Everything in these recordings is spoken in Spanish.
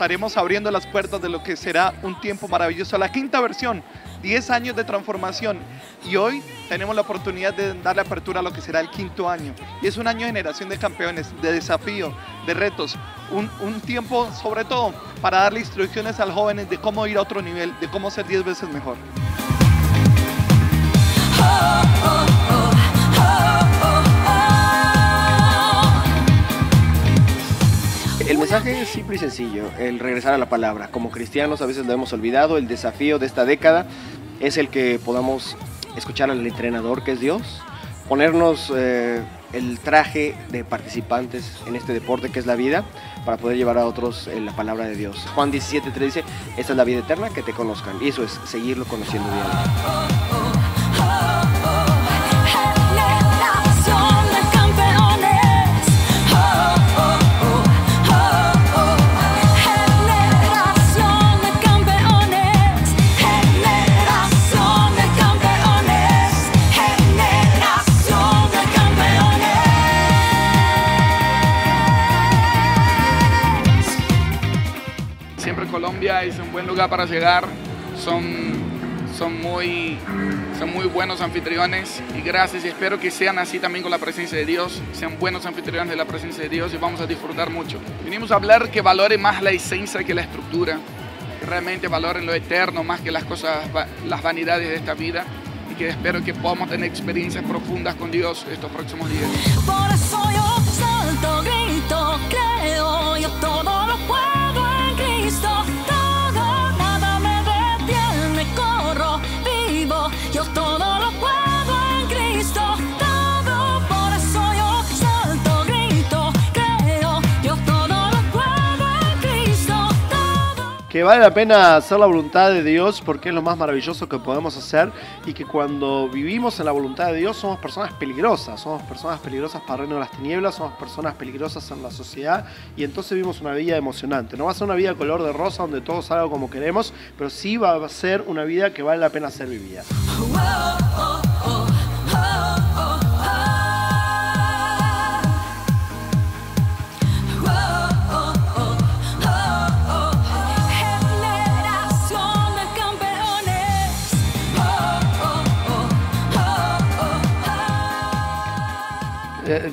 estaremos abriendo las puertas de lo que será un tiempo maravilloso. La quinta versión, 10 años de transformación. Y hoy tenemos la oportunidad de darle apertura a lo que será el quinto año. Y es un año de generación de campeones, de desafío, de retos. Un, un tiempo, sobre todo, para darle instrucciones a los jóvenes de cómo ir a otro nivel, de cómo ser 10 veces mejor. El mensaje es simple y sencillo, el regresar a la palabra. Como cristianos a veces lo hemos olvidado, el desafío de esta década es el que podamos escuchar al entrenador que es Dios, ponernos eh, el traje de participantes en este deporte que es la vida para poder llevar a otros en la palabra de Dios. Juan 17.3 dice, esta es la vida eterna, que te conozcan. Y eso es seguirlo conociendo diario. Colombia es un buen lugar para llegar. Son, son, muy, son muy buenos anfitriones y gracias espero que sean así también con la presencia de Dios. Sean buenos anfitriones de la presencia de Dios y vamos a disfrutar mucho. Venimos a hablar que valore más la esencia que la estructura. Que realmente valoren lo eterno más que las cosas, las vanidades de esta vida. Y que espero que podamos tener experiencias profundas con Dios estos próximos días. Por eso yo salto, grito, creo, que vale la pena hacer la voluntad de Dios porque es lo más maravilloso que podemos hacer y que cuando vivimos en la voluntad de Dios somos personas peligrosas, somos personas peligrosas para el reino de las tinieblas, somos personas peligrosas en la sociedad y entonces vivimos una vida emocionante. No va a ser una vida color de rosa donde todo salga como queremos, pero sí va a ser una vida que vale la pena ser vivida.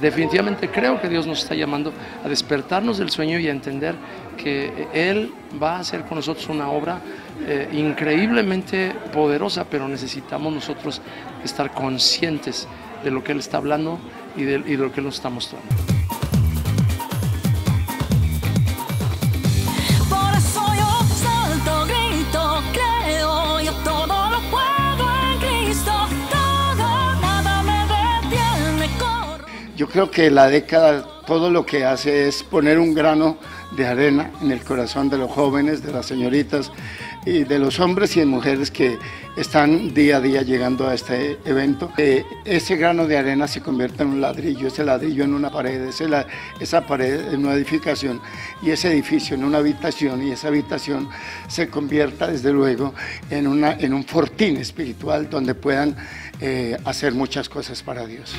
Definitivamente creo que Dios nos está llamando a despertarnos del sueño y a entender que Él va a hacer con nosotros una obra eh, increíblemente poderosa, pero necesitamos nosotros estar conscientes de lo que Él está hablando y de, y de lo que Él nos está mostrando. Yo creo que la década todo lo que hace es poner un grano de arena en el corazón de los jóvenes, de las señoritas y de los hombres y de mujeres que están día a día llegando a este evento. Eh, ese grano de arena se convierte en un ladrillo, ese ladrillo en una pared, esa pared en una edificación y ese edificio en una habitación y esa habitación se convierta desde luego en, un fortín espiritual donde puedan eh, hacer muchas cosas para Dios.